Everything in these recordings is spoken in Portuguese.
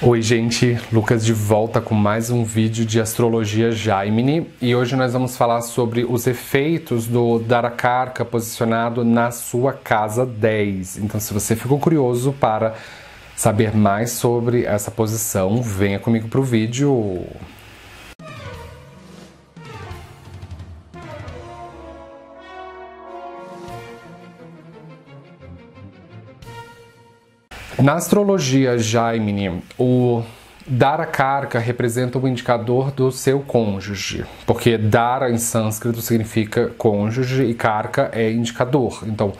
Oi gente, Lucas de volta com mais um vídeo de astrologia Jaimini e hoje nós vamos falar sobre os efeitos do Darakarka posicionado na sua casa 10. Então se você ficou curioso para saber mais sobre essa posição, venha comigo para o vídeo. Na astrologia Jaimini, o Dara Karka representa o indicador do seu cônjuge, porque Dara em sânscrito significa cônjuge e Karka é indicador. Então,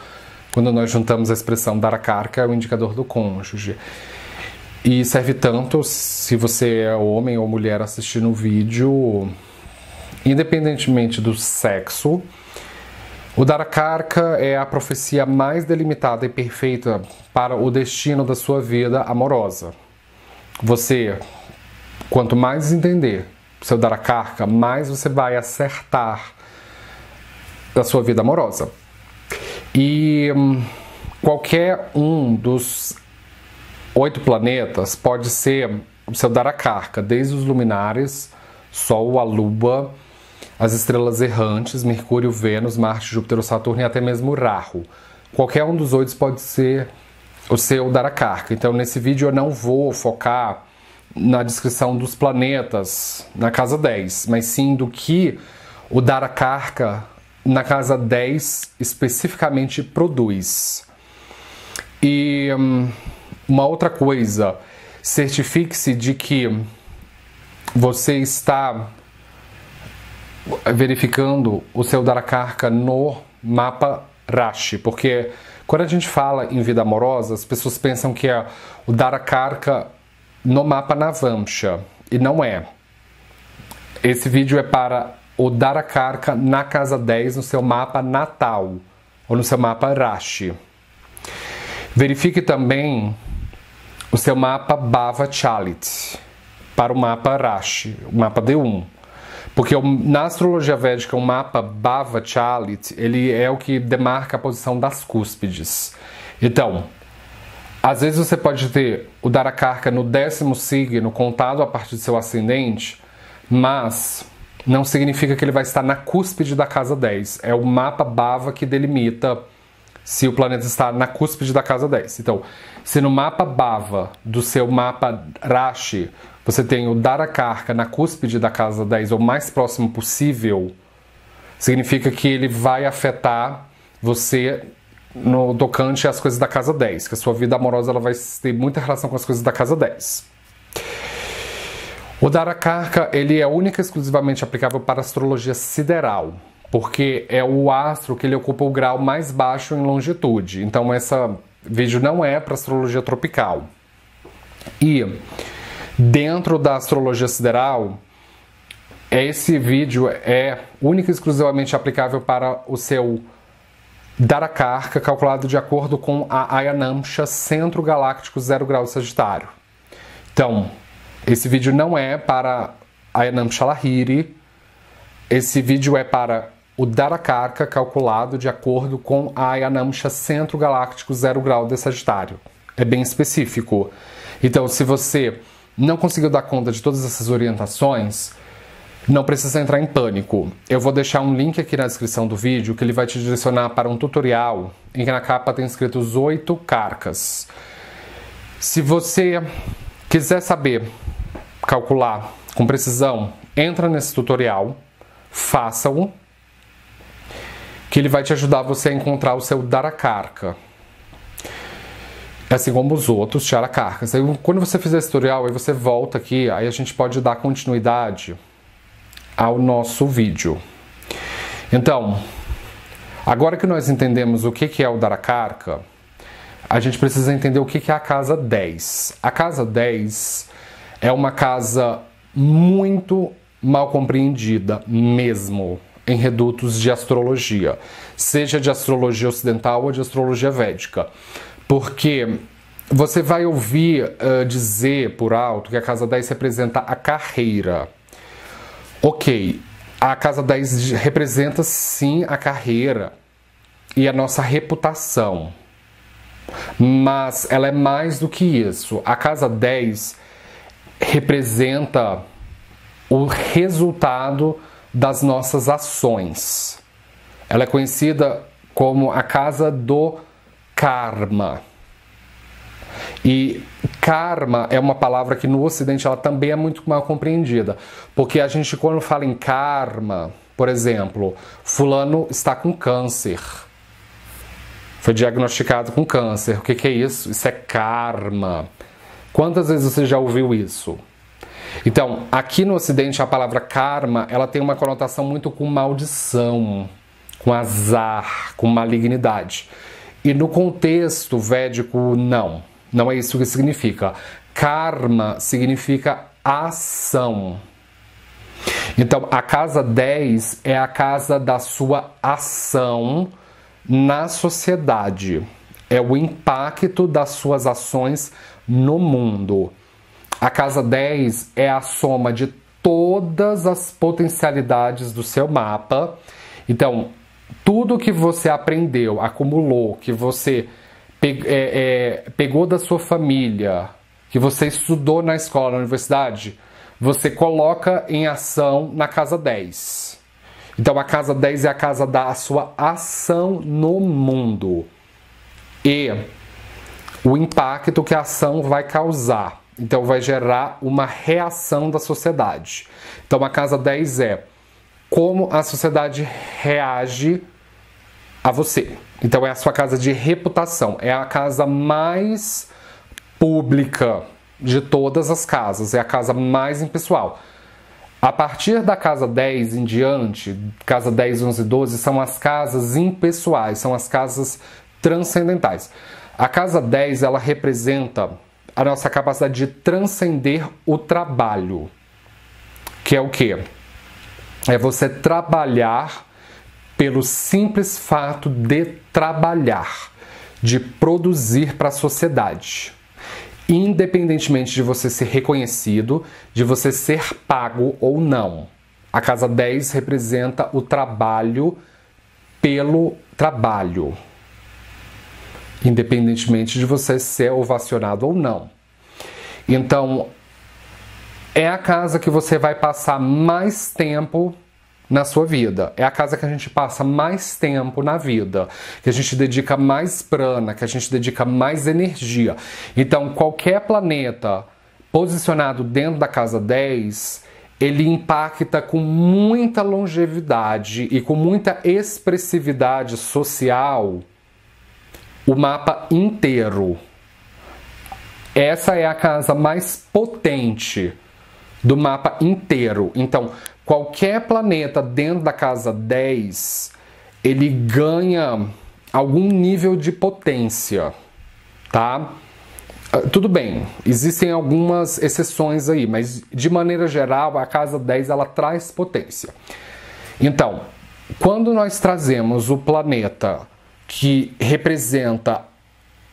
quando nós juntamos a expressão Dara Karka, é o indicador do cônjuge. E serve tanto se você é homem ou mulher assistindo o vídeo, independentemente do sexo, o Darakarka é a profecia mais delimitada e perfeita para o destino da sua vida amorosa. Você, quanto mais entender seu Darakarka, mais você vai acertar da sua vida amorosa. E hum, qualquer um dos oito planetas pode ser o seu Darakarka, desde os luminares, Sol, a Lua, as estrelas errantes, Mercúrio, Vênus, Marte, Júpiter, Saturno e até mesmo Rahu. Qualquer um dos oito pode ser o seu Darakarka. Então, nesse vídeo eu não vou focar na descrição dos planetas na casa 10, mas sim do que o Darakarka na casa 10 especificamente produz. E hum, uma outra coisa, certifique-se de que você está verificando o seu Darakarka no mapa Rashi, porque quando a gente fala em vida amorosa, as pessoas pensam que é o Darakarka no mapa Navamsha, e não é. Esse vídeo é para o Darakarka na casa 10 no seu mapa natal, ou no seu mapa Rashi. Verifique também o seu mapa Bhava Chalit para o mapa Rashi, o mapa D1. Porque na astrologia védica, o mapa Bhava Chalit, ele é o que demarca a posição das cúspides. Então, às vezes você pode ter o Darakarka no décimo signo, contado a partir do seu ascendente, mas não significa que ele vai estar na cúspide da casa 10. É o mapa Bhava que delimita se o planeta está na cúspide da casa 10. Então, se no mapa Bhava do seu mapa Rashi você tem o Darakarka na cúspide da casa 10 ou mais próximo possível, significa que ele vai afetar você no tocante às coisas da casa 10, que a sua vida amorosa ela vai ter muita relação com as coisas da casa 10. O Darakarka ele é única e exclusivamente aplicável para astrologia sideral, porque é o astro que ele ocupa o grau mais baixo em longitude. Então esse vídeo não é para astrologia tropical. E Dentro da astrologia sideral, esse vídeo é único e exclusivamente aplicável para o seu Darakarka, calculado de acordo com a Ayanamsha Centro Galáctico 0 grau Sagitário. Então, esse vídeo não é para Ayanamsha Lahiri, esse vídeo é para o Darakarka calculado de acordo com a Ayanamsha Centro Galáctico 0 grau de Sagitário. É bem específico. Então, se você não conseguiu dar conta de todas essas orientações, não precisa entrar em pânico. Eu vou deixar um link aqui na descrição do vídeo que ele vai te direcionar para um tutorial em que na capa tem escrito os oito carcas. Se você quiser saber calcular com precisão, entra nesse tutorial, faça-o, que ele vai te ajudar você a encontrar o seu Darakarka assim como os outros charakarkas. Aí, quando você fizer esse tutorial, aí você volta aqui, aí a gente pode dar continuidade ao nosso vídeo. Então, agora que nós entendemos o que é o Darakarka, a gente precisa entender o que é a casa 10. A casa 10 é uma casa muito mal compreendida mesmo em redutos de astrologia, seja de astrologia ocidental ou de astrologia védica. Porque você vai ouvir uh, dizer por alto que a casa 10 representa a carreira. Ok, a casa 10 representa sim a carreira e a nossa reputação. Mas ela é mais do que isso. A casa 10 representa o resultado das nossas ações. Ela é conhecida como a casa do karma. E karma é uma palavra que no Ocidente ela também é muito mal compreendida, porque a gente quando fala em karma, por exemplo, fulano está com câncer, foi diagnosticado com câncer. O que, que é isso? Isso é karma. Quantas vezes você já ouviu isso? Então, aqui no Ocidente a palavra karma ela tem uma conotação muito com maldição, com azar, com malignidade. E no contexto védico, não. Não é isso que significa. Karma significa ação. Então, a casa 10 é a casa da sua ação na sociedade. É o impacto das suas ações no mundo. A casa 10 é a soma de todas as potencialidades do seu mapa. Então, tudo que você aprendeu, acumulou, que você pe é, é, pegou da sua família, que você estudou na escola, na universidade, você coloca em ação na casa 10. Então a casa 10 é a casa da sua ação no mundo. E o impacto que a ação vai causar. Então vai gerar uma reação da sociedade. Então a casa 10 é como a sociedade reage a você. Então é a sua casa de reputação, é a casa mais pública de todas as casas, é a casa mais impessoal. A partir da casa 10 em diante, casa 10, 11, 12, são as casas impessoais, são as casas transcendentais. A casa 10, ela representa a nossa capacidade de transcender o trabalho. Que é o quê? É você trabalhar pelo simples fato de trabalhar, de produzir para a sociedade. Independentemente de você ser reconhecido, de você ser pago ou não. A casa 10 representa o trabalho pelo trabalho, independentemente de você ser ovacionado ou não. Então, é a casa que você vai passar mais tempo na sua vida. É a casa que a gente passa mais tempo na vida, que a gente dedica mais prana, que a gente dedica mais energia. Então, qualquer planeta posicionado dentro da casa 10, ele impacta com muita longevidade e com muita expressividade social o mapa inteiro. Essa é a casa mais potente do mapa inteiro. Então, qualquer planeta dentro da casa 10, ele ganha algum nível de potência, tá? Ah, tudo bem, existem algumas exceções aí, mas de maneira geral, a casa 10 ela traz potência. Então, quando nós trazemos o planeta que representa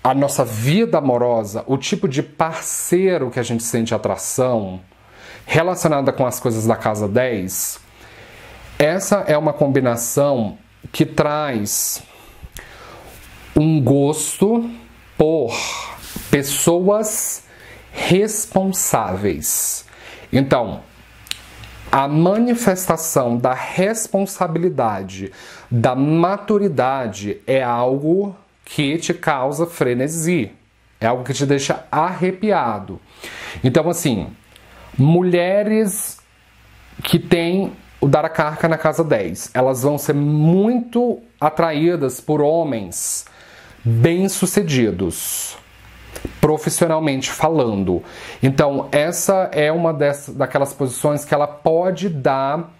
a nossa vida amorosa, o tipo de parceiro que a gente sente atração, relacionada com as coisas da casa 10, essa é uma combinação que traz um gosto por pessoas responsáveis. Então, a manifestação da responsabilidade, da maturidade é algo que te causa frenesi, é algo que te deixa arrepiado. Então, assim, Mulheres que têm o Darakarka na casa 10, elas vão ser muito atraídas por homens bem-sucedidos, profissionalmente falando. Então, essa é uma dessas, daquelas posições que ela pode dar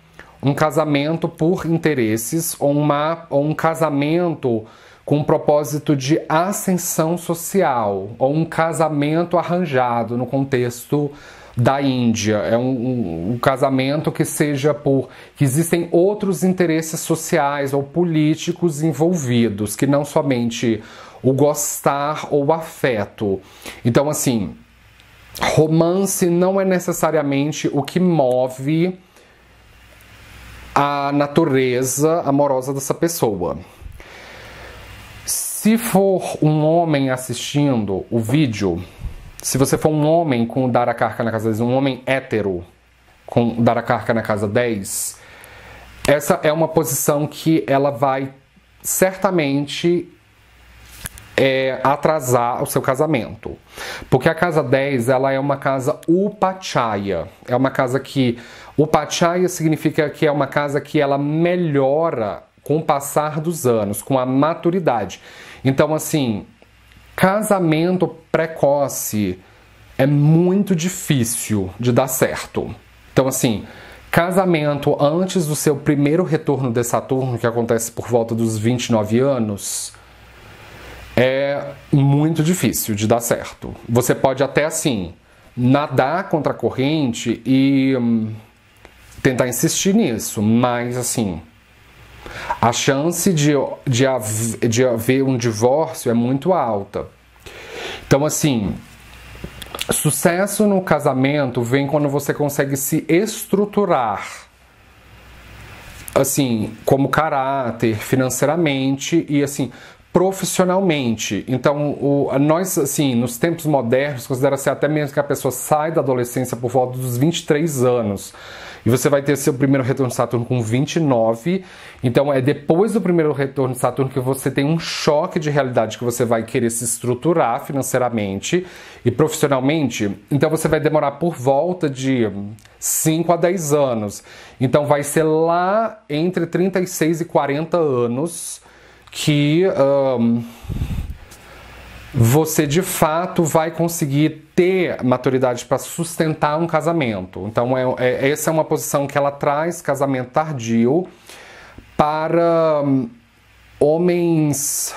um casamento por interesses ou, uma, ou um casamento com um propósito de ascensão social ou um casamento arranjado no contexto da Índia. É um, um, um, casamento que seja por. que existem outros interesses sociais ou políticos envolvidos, que não somente o gostar ou o afeto. Então, assim, romance não é necessariamente o que move a natureza amorosa dessa pessoa. Se for um homem assistindo o vídeo, se você for um homem com dar a carca na casa 10, um homem hétero com dar a carca na casa 10, essa é uma posição que ela vai certamente é, atrasar o seu casamento. Porque a casa 10 ela é uma casa upachaya. É uma casa que. Upachaya significa que é uma casa que ela melhora com o passar dos anos, com a maturidade. Então, assim, casamento precoce é muito difícil de dar certo. Então, assim, casamento antes do seu primeiro retorno de Saturno, que acontece por volta dos 29 anos, é muito difícil de dar certo. Você pode até assim nadar contra a corrente e hum, tentar insistir nisso, mas assim a chance de, de, de haver um divórcio é muito alta. Então, assim, sucesso no casamento vem quando você consegue se estruturar, assim, como caráter, financeiramente e assim profissionalmente. Então, o, nós, assim, nos tempos modernos, considera-se até mesmo que a pessoa sai da adolescência por volta dos 23 anos. E você vai ter seu primeiro retorno de Saturno com 29. Então é depois do primeiro retorno de Saturno que você tem um choque de realidade que você vai querer se estruturar financeiramente e profissionalmente. Então você vai demorar por volta de 5 a 10 anos. Então vai ser lá entre 36 e 40 anos que. Um, você de fato vai conseguir ter maturidade para sustentar um casamento. Então, é, é, essa é uma posição que ela traz casamento tardio para hum, homens.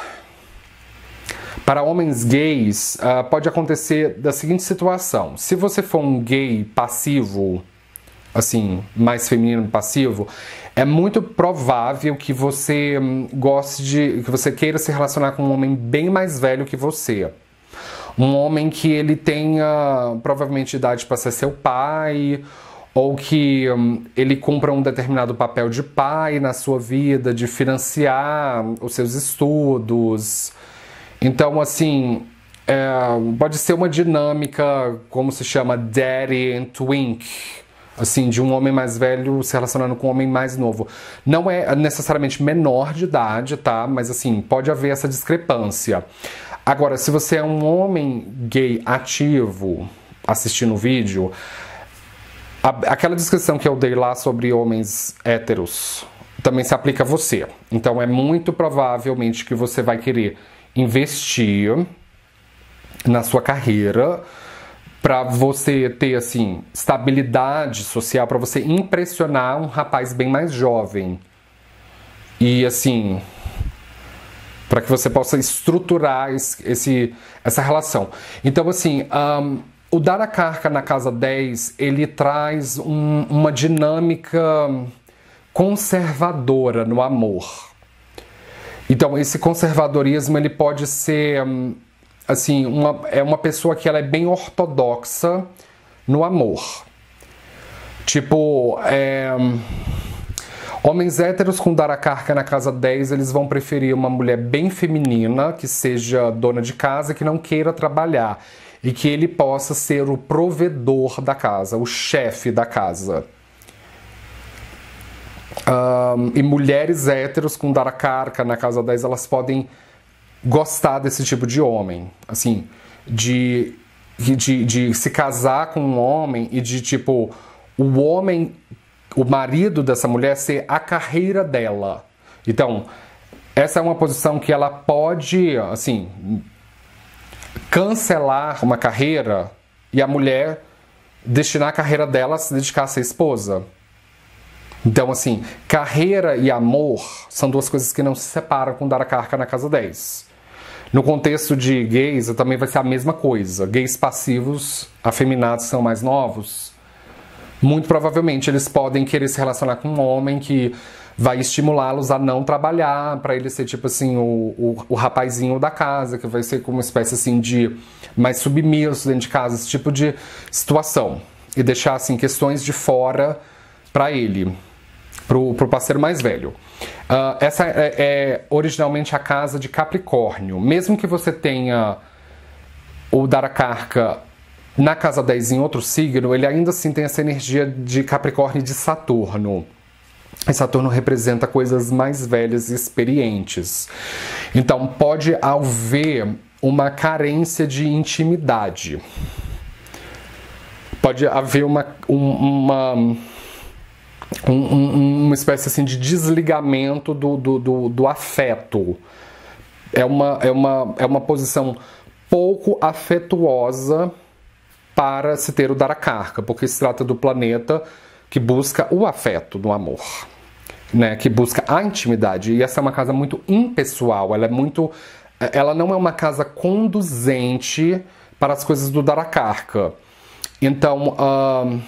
Para homens gays, uh, pode acontecer da seguinte situação: se você for um gay passivo, assim, mais feminino passivo, é muito provável que você hum, goste de. que você queira se relacionar com um homem bem mais velho que você. Um homem que ele tenha provavelmente idade para ser seu pai, ou que hum, ele cumpra um determinado papel de pai na sua vida, de financiar os seus estudos. Então, assim, é, pode ser uma dinâmica, como se chama, daddy and twink assim, de um homem mais velho se relacionando com um homem mais novo. Não é necessariamente menor de idade, tá? Mas assim, pode haver essa discrepância. Agora, se você é um homem gay ativo assistindo o vídeo, a, aquela descrição que eu dei lá sobre homens héteros também se aplica a você. Então é muito provavelmente que você vai querer investir na sua carreira para você ter assim estabilidade social, para você impressionar um rapaz bem mais jovem. E assim, para que você possa estruturar esse, essa relação. Então, assim, um, o dar a carca na casa 10, ele traz um, uma dinâmica conservadora no amor. Então, esse conservadorismo ele pode ser um, assim, uma, é uma pessoa que ela é bem ortodoxa no amor. Tipo, é, homens héteros com dar a carca na casa 10, eles vão preferir uma mulher bem feminina, que seja dona de casa, que não queira trabalhar e que ele possa ser o provedor da casa, o chefe da casa. Um, e mulheres héteros com dar a carca na casa 10, elas podem gostar desse tipo de homem. Assim, de, de, de se casar com um homem e de, tipo, o homem, o marido dessa mulher ser a carreira dela. Então, essa é uma posição que ela pode, assim, cancelar uma carreira e a mulher destinar a carreira dela a se dedicar a ser esposa. Então, assim, carreira e amor são duas coisas que não se separam com dar a carca na casa 10. No contexto de gays, também vai ser a mesma coisa. Gays passivos, afeminados são mais novos, muito provavelmente eles podem querer se relacionar com um homem que vai estimulá-los a não trabalhar, para ele ser tipo assim, o, o, o, rapazinho da casa, que vai ser como uma espécie assim de mais submisso dentro de casa, esse tipo de situação. E deixar assim questões de fora para ele, pro, pro parceiro mais velho. Uh, essa é, é, originalmente a casa de Capricórnio. Mesmo que você tenha o Darakarka na casa 10 em outro signo, ele ainda assim tem essa energia de Capricórnio e de Saturno. E Saturno representa coisas mais velhas e experientes. Então pode haver uma carência de intimidade. Pode haver uma, uma, um, uma espécie assim de desligamento do, do, do, do afeto. É uma, é, uma, é uma posição pouco afetuosa para se ter o dar a carga, porque se trata do planeta que busca o afeto do amor, né? Que busca a intimidade. E essa é uma casa muito impessoal, ela é muito ela não é uma casa conduzente para as coisas do dar a carga. Então, uh,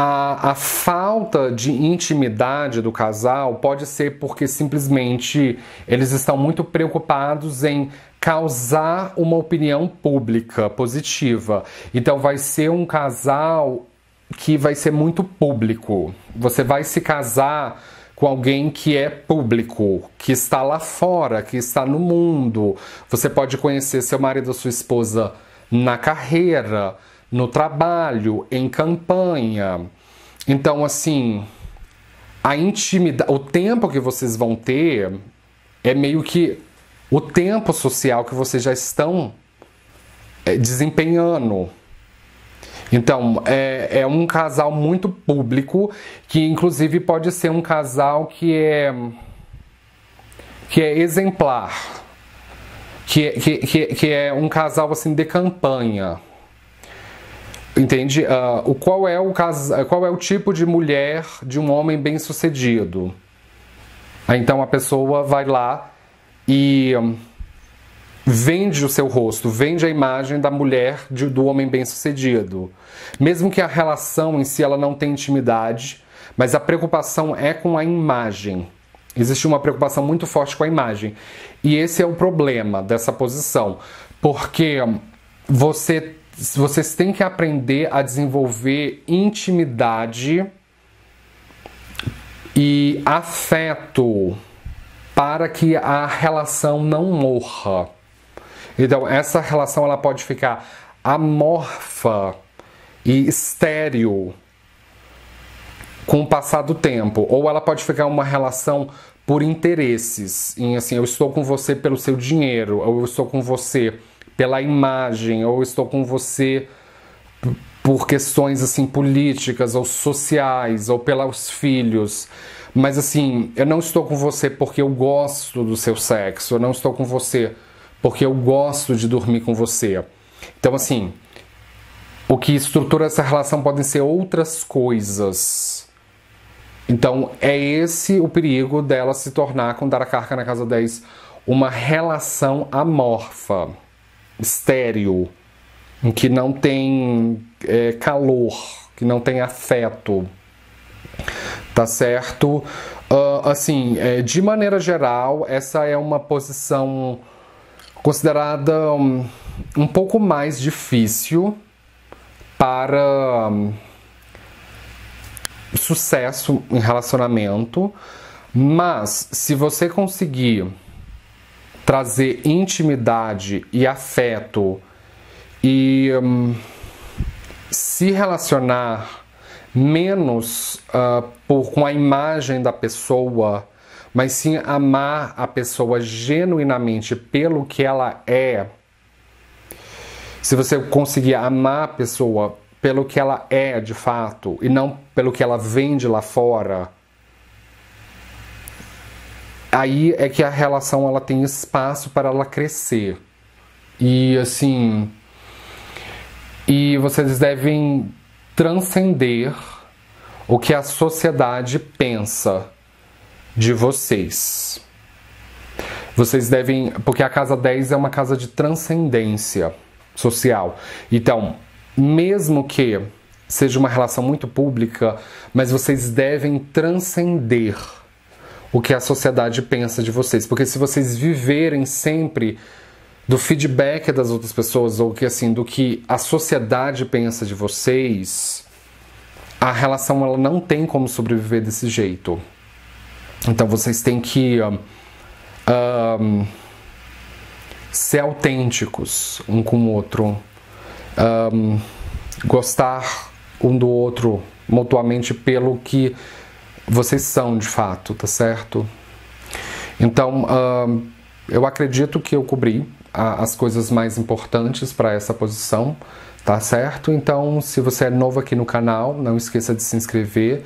a, a falta de intimidade do casal pode ser porque simplesmente eles estão muito preocupados em causar uma opinião pública positiva. Então vai ser um casal que vai ser muito público. Você vai se casar com alguém que é público, que está lá fora, que está no mundo. Você pode conhecer seu marido ou sua esposa na carreira, no trabalho, em campanha. Então, assim, a intimidade, o tempo que vocês vão ter é meio que o tempo social que vocês já estão é, desempenhando. Então, é, é, um casal muito público, que inclusive pode ser um casal que é, que é exemplar, que, que, que, que é um casal assim de campanha. Entende? Uh, o, qual, é o cas... qual é o tipo de mulher de um homem bem sucedido? Então a pessoa vai lá e hum, vende o seu rosto, vende a imagem da mulher de, do homem bem-sucedido. Mesmo que a relação em si ela não tenha intimidade, mas a preocupação é com a imagem. Existe uma preocupação muito forte com a imagem. E esse é o problema dessa posição, porque hum, você, vocês têm que aprender a desenvolver intimidade e afeto para que a relação não morra. Então, essa relação ela pode ficar amorfa e estéril com o passar do tempo, ou ela pode ficar uma relação por interesses, em assim, eu estou com você pelo seu dinheiro, ou eu estou com você pela imagem, ou estou com você por questões assim políticas ou sociais, ou pelos filhos. Mas assim, eu não estou com você porque eu gosto do seu sexo, eu não estou com você porque eu gosto de dormir com você. Então, assim, o que estrutura essa relação podem ser outras coisas. Então, é esse o perigo dela se tornar, com dar a carga na casa 10, uma relação amorfa, estéreo, em que não tem é, calor, que não tem afeto tá certo? Uh, assim, é, de maneira geral, essa é uma posição considerada um, um pouco mais difícil para um, sucesso em relacionamento, mas se você conseguir trazer intimidade e afeto e um, se relacionar menos uh, por, com a imagem da pessoa, mas sim amar a pessoa genuinamente pelo que ela é. Se você conseguir amar a pessoa pelo que ela é de fato e não pelo que ela vende lá fora, aí é que a relação ela tem espaço para ela crescer. E assim, e vocês devem transcender o que a sociedade pensa de vocês. Vocês devem. Porque a casa 10 é uma casa de transcendência social. Então, mesmo que seja uma relação muito pública, mas vocês devem transcender o que a sociedade pensa de vocês. Porque se vocês viverem sempre do feedback das outras pessoas ou que assim do que a sociedade pensa de vocês, a relação ela não tem como sobreviver desse jeito. Então vocês têm que um, um, ser autênticos um com o outro, um, gostar um do outro mutuamente pelo que vocês são de fato, tá certo? Então, um, eu acredito que eu cobri a, as coisas mais importantes para essa posição, tá certo? Então, se você é novo aqui no canal, não esqueça de se inscrever,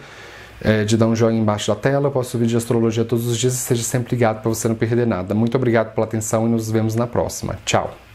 é, de dar um joinha embaixo da tela. Eu posto vídeo de astrologia todos os dias e seja sempre ligado para você não perder nada. Muito obrigado pela atenção e nos vemos na próxima. Tchau!